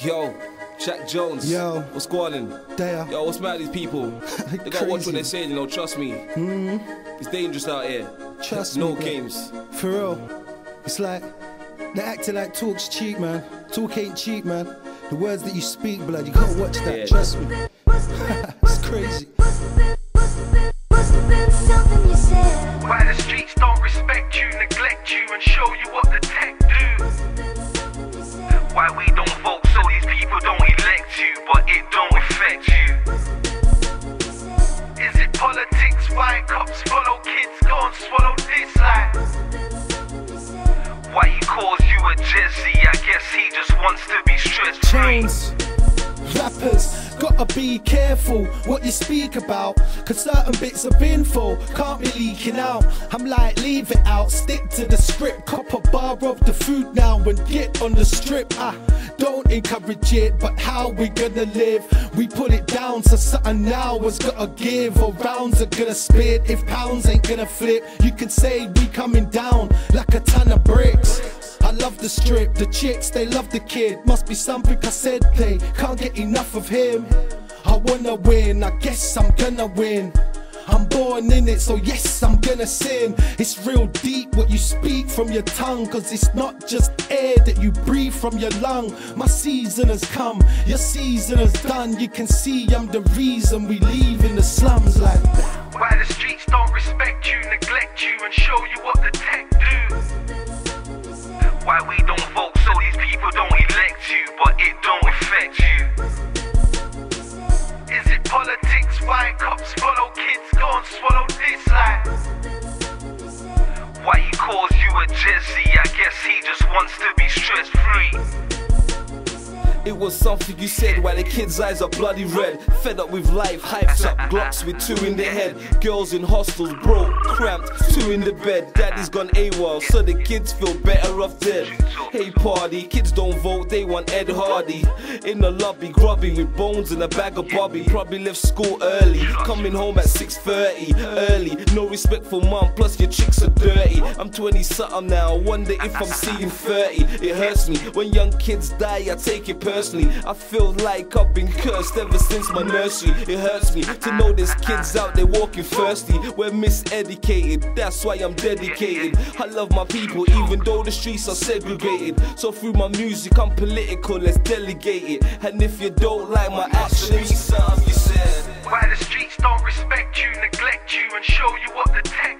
Yo, Jack Jones. Yo. What's going on? Yo, what's mad with these people? They gotta watch what they're saying, you know, trust me. Mm-hmm. It's dangerous out here. Trust no me, bro. games. For real. It's like they acting like talk's cheap, man. Talk ain't cheap, man. The words that you speak, blood, you can't watch that. Yeah. Trust me. it's crazy. Jesse? I guess he just wants to be free. Jones. Rappers, gotta be careful what you speak about. Cause certain bits of info can't be leaking out. I'm like, leave it out, stick to the script. Cop a bar of the food now and get on the strip. Ah, don't encourage it, but how we gonna live? We put it down so something now has gotta give. Or rounds are gonna spit if pounds ain't gonna flip. You can say we coming down like a ton of. I the strip, the chicks, they love the kid. Must be something I said they can't get enough of him. I wanna win, I guess I'm gonna win. I'm born in it, so yes, I'm gonna sin. It's real deep what you speak from your tongue, cause it's not just air that you breathe from your lung. My season has come, your season has done. You can see I'm the reason we leave in the slums like. Why the streets don't respect you, neglect you, and show you what the tech do. Why cops follow kids? Go and swallow this like. Why he calls you a Jesse? I guess he just wants to be stress free. It was something you said while the kids' eyes are bloody red. Fed up with life, hyped up Glocks with two in their head. Girls in hostels, broke, cramped, two in the bed. Daddy's gone AWOL, so the kids feel better off dead. Hey party, kids don't vote, they want Ed Hardy. In the lobby, grubby with bones and a bag of Bobby. Probably left school early, coming home at 6:30. Early, no respect for mum, plus your chicks are dirty. I'm 20 something now, wonder if I'm seeing 30. It hurts me when young kids die, I take it personally. I feel like I've been cursed ever since my nursery. It hurts me to know there's kids out there walking thirsty. We're miseducated, that's why I'm dedicated. I love my people, even though the streets are segregated. So through my music, I'm political, let's delegate it. And if you don't like my actions, you said. Why the streets don't respect you, neglect you, and show you what the tech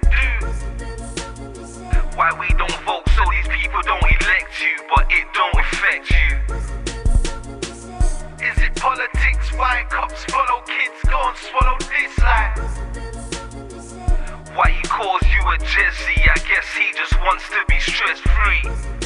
A Jesse? I guess he just wants to be stress free.